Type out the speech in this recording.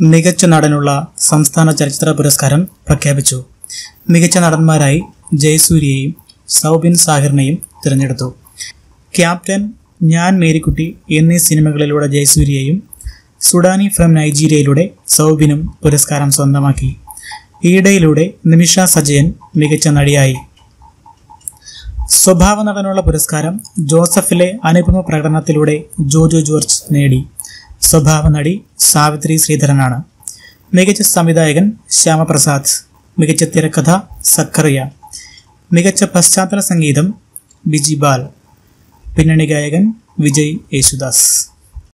മികച്ച നടനുള്ള സംസ്ഥാന ചലച്ചിത്ര പുരസ്കാരം പ്രഖ്യാപിച്ചു. മികച്ച നടന്മാരായി ജയസൂര്യയെയും സൗബിൻ സാഹിറിനെയും തിരഞ്ഞെടുത്തു. ക്യാപ്റ്റൻ ഞാൻ മേരിക്കുട്ടി എന്നീ സിനിമകളിലൂടെ ജയസൂര്യയും സുഡാനി ഫ്രം നൈജീരിയയിലൂടെ സൗബിനും പുരസ്കാരം സ്വന്തമാക്കി. ഈടയിലൂടെ നിമിഷ സജയൻ മികച്ച നടിയായി. സ്വഭാവ നടനുള്ള പുരസ്കാരം ജോസഫിലെ അനുപമ പ്രകടനത്തിലൂടെ ജോജോ ജോർജ് നേടി. സ്വഭാവ നടി സാവിത്രി ശ്രീധരനാണ്. മികച്ച സംവിധായകൻ ശ്യാമപ്രസാദ് മികച്ച തിരക്കഥ സക്കറിയ മികച്ച പശ്ചാത്തല സംഗീതം ബിജി ബാൽ പിന്നണി ഗായകൻ വിജയ് യേശുദാസ്.